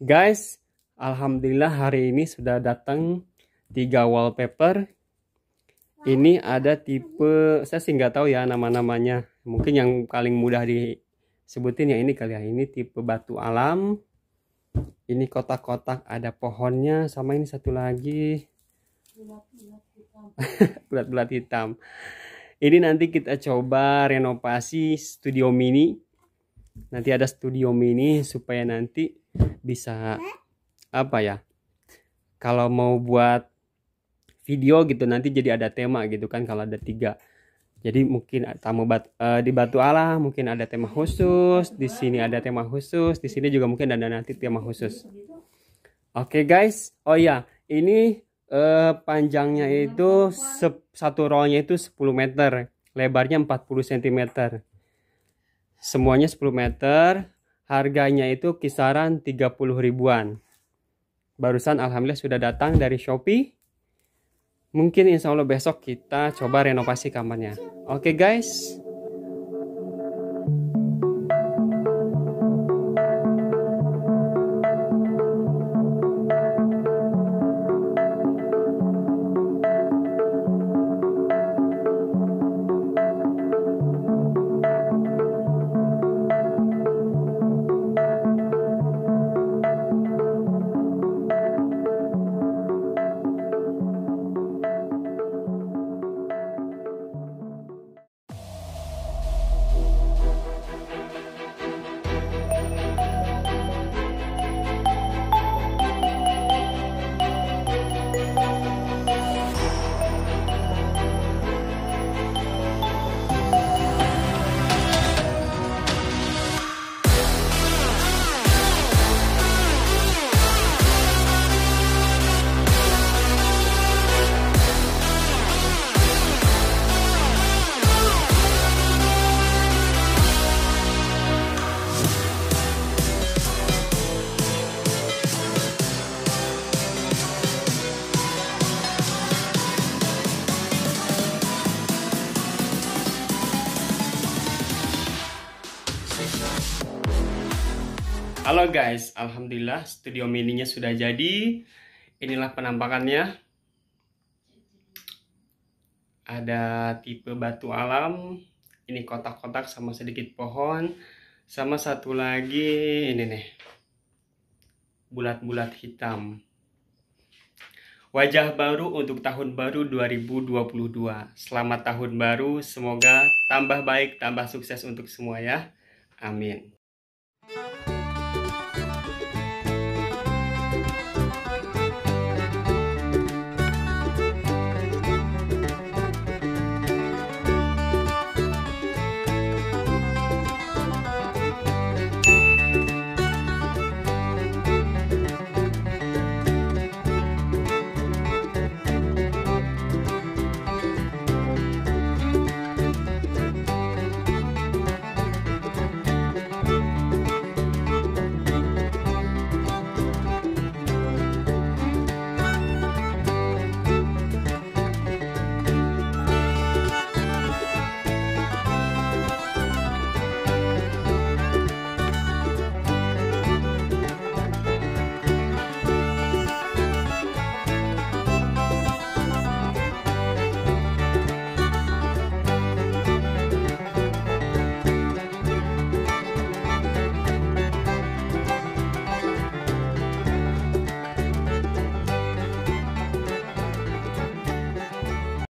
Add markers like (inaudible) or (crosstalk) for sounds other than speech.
Guys, alhamdulillah hari ini sudah datang tiga wallpaper. Ini ada tipe, saya sih nggak tahu ya nama-namanya. Mungkin yang paling mudah disebutin ya ini kali ya. Ini tipe batu alam. Ini kotak-kotak ada pohonnya sama ini satu lagi. (laughs) Bulat-bulat hitam. Ini nanti kita coba renovasi studio mini. Nanti ada studio mini supaya nanti bisa apa ya kalau mau buat video gitu nanti jadi ada tema gitu kan kalau ada tiga. Jadi mungkin tamu bat, uh, di batu Allah mungkin ada tema khusus di sini ada tema khusus di sini juga mungkin ada nanti tema khusus. Oke okay, guys. Oh ya ini uh, panjangnya itu satu rollnya itu 10 meter lebarnya 40 cm semuanya 10 meter harganya itu kisaran 30 ribuan. Barusan alhamdulillah sudah datang dari Shopee. Mungkin insya Allah besok kita coba renovasi kamarnya. Oke okay, guys. Halo guys, Alhamdulillah studio mininya sudah jadi. Inilah penampakannya. Ada tipe batu alam. Ini kotak-kotak sama sedikit pohon. Sama satu lagi ini nih. Bulat-bulat hitam. Wajah baru untuk tahun baru 2022. Selamat tahun baru, semoga tambah baik, tambah sukses untuk semua ya. Amin.